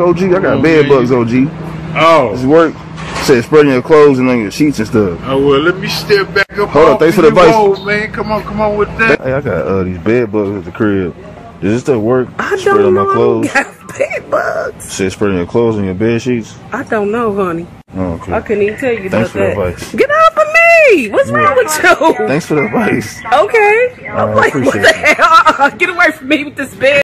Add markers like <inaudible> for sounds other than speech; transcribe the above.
OG, I got Oh, bed bugs, OG. Oh. This work. Said spreading your clothes and on your sheets and stuff. Oh well, let me step back up. Hold on, thanks for the advice. old, man. Come on, come on with that. Hey, I got uh, these bed bugs at the crib. Does this stuff work? I Spread don't know. my clothes. I got bed bugs. Said spreading your clothes and your bed sheets. I don't know, honey. Okay. I couldn't even tell you Thanks about for the advice. Get off of me! What's wrong with you? Thanks for the advice. Okay. I'm like, what the hell? <laughs> Get away from me with this bed.